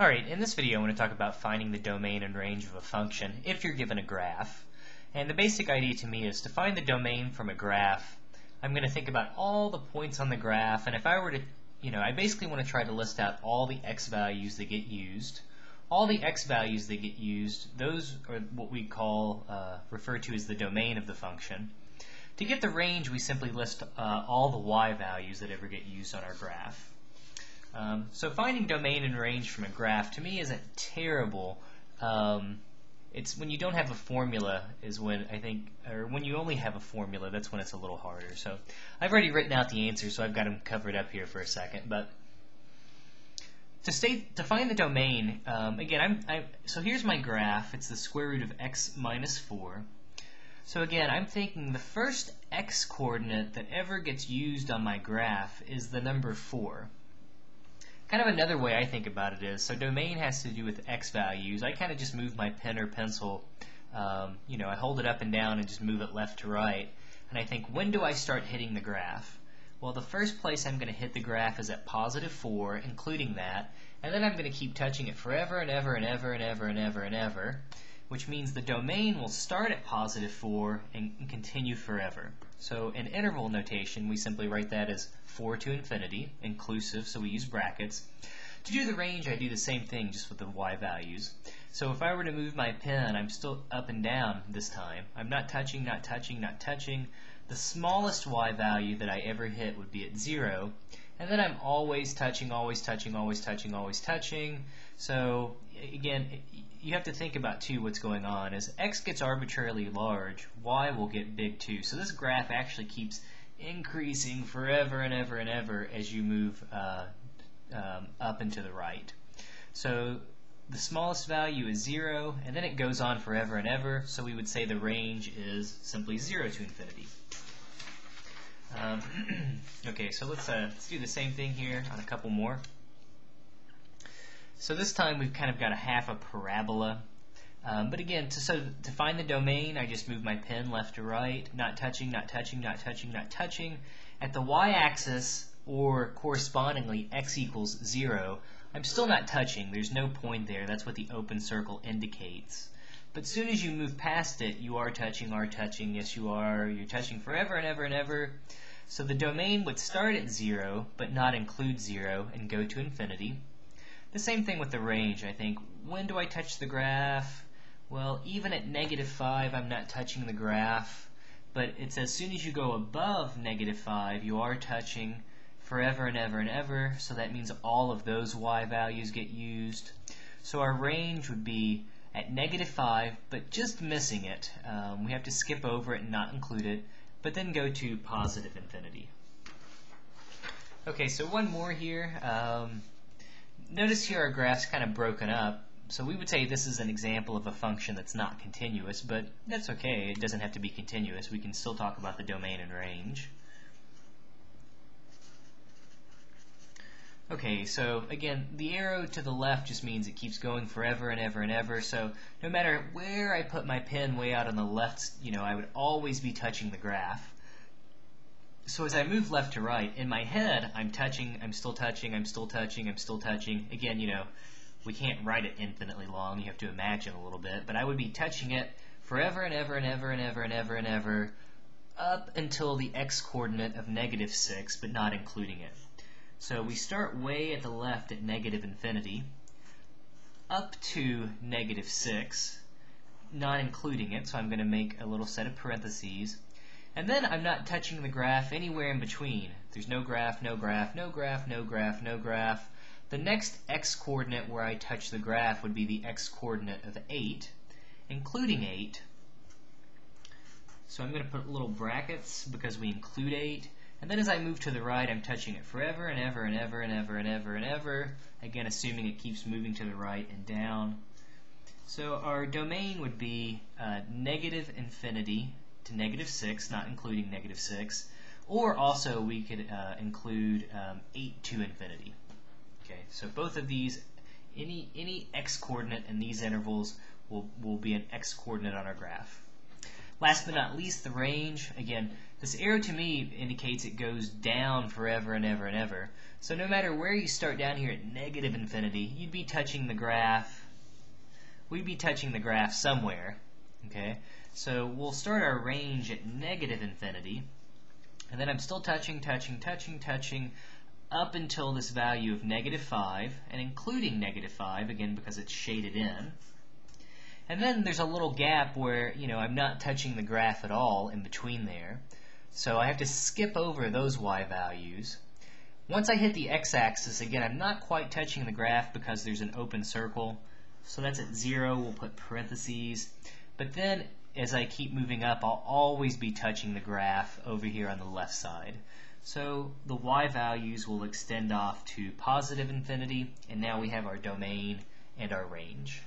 Alright, in this video I want to talk about finding the domain and range of a function if you're given a graph. And the basic idea to me is to find the domain from a graph, I'm going to think about all the points on the graph, and if I were to, you know, I basically want to try to list out all the x values that get used. All the x values that get used, those are what we call, uh, refer to as the domain of the function. To get the range, we simply list uh, all the y values that ever get used on our graph. Um, so finding domain and range from a graph to me isn't terrible. Um, it's when you don't have a formula is when I think, or when you only have a formula, that's when it's a little harder. So I've already written out the answer, so I've got them covered up here for a second. But to state to find the domain, um, again, I'm, I, so here's my graph. It's the square root of x minus four. So again, I'm thinking the first x coordinate that ever gets used on my graph is the number 4. Kind of another way I think about it is, so domain has to do with x values. I kind of just move my pen or pencil, um, you know, I hold it up and down and just move it left to right. And I think, when do I start hitting the graph? Well, the first place I'm going to hit the graph is at positive 4, including that, and then I'm going to keep touching it forever and ever and ever and ever and ever and ever, which means the domain will start at positive 4 and continue forever. So in interval notation, we simply write that as 4 to infinity, inclusive, so we use brackets. To do the range, I do the same thing, just with the y values. So if I were to move my pen, I'm still up and down this time. I'm not touching, not touching, not touching. The smallest y value that I ever hit would be at 0. And then I'm always touching, always touching, always touching, always touching. So again, you have to think about too what's going on. As x gets arbitrarily large, y will get big too. So this graph actually keeps increasing forever and ever and ever as you move uh, um, up and to the right. So the smallest value is 0, and then it goes on forever and ever, so we would say the range is simply 0 to infinity. Um, okay, so let's, uh, let's do the same thing here on a couple more. So this time we've kind of got a half a parabola. Um, but again, to, so to find the domain, I just move my pen left to right, not touching, not touching, not touching, not touching. At the y-axis, or correspondingly x equals 0, I'm still not touching. There's no point there. That's what the open circle indicates. But as soon as you move past it, you are touching, are touching, yes you are, you're touching forever and ever and ever. So the domain would start at 0, but not include 0, and go to infinity. The same thing with the range, I think. When do I touch the graph? Well, even at negative 5, I'm not touching the graph. But it's as soon as you go above negative 5, you are touching forever and ever and ever. So that means all of those y values get used. So our range would be at negative 5, but just missing it. Um, we have to skip over it and not include it, but then go to positive infinity. Okay, so one more here. Um, notice here our graph's kind of broken up. So we would say this is an example of a function that's not continuous, but that's okay. It doesn't have to be continuous. We can still talk about the domain and range. Okay, so again, the arrow to the left just means it keeps going forever and ever and ever. So no matter where I put my pen way out on the left, you know, I would always be touching the graph. So as I move left to right, in my head, I'm touching, I'm still touching, I'm still touching, I'm still touching. Again, you know, we can't write it infinitely long. You have to imagine a little bit. But I would be touching it forever and ever and ever and ever and ever and ever up until the x-coordinate of negative 6, but not including it. So we start way at the left at negative infinity, up to negative 6, not including it, so I'm going to make a little set of parentheses, and then I'm not touching the graph anywhere in between. There's no graph, no graph, no graph, no graph, no graph. The next x-coordinate where I touch the graph would be the x-coordinate of 8, including 8. So I'm going to put little brackets because we include 8. And then as I move to the right, I'm touching it forever and ever and ever and ever and ever and ever. Again, assuming it keeps moving to the right and down. So our domain would be uh, negative infinity to negative 6, not including negative 6. Or also we could uh, include um, 8 to infinity. Okay, so both of these, any, any x-coordinate in these intervals will, will be an x-coordinate on our graph. Last but not least, the range. Again, this arrow to me indicates it goes down forever and ever and ever. So no matter where you start down here at negative infinity, you'd be touching the graph. We'd be touching the graph somewhere. Okay, so we'll start our range at negative infinity, and then I'm still touching, touching, touching, touching, up until this value of negative 5, and including negative 5, again because it's shaded in. And then there's a little gap where, you know, I'm not touching the graph at all in between there. So I have to skip over those y values. Once I hit the x-axis, again, I'm not quite touching the graph because there's an open circle. So that's at 0, we'll put parentheses. But then, as I keep moving up, I'll always be touching the graph over here on the left side. So the y values will extend off to positive infinity, and now we have our domain and our range.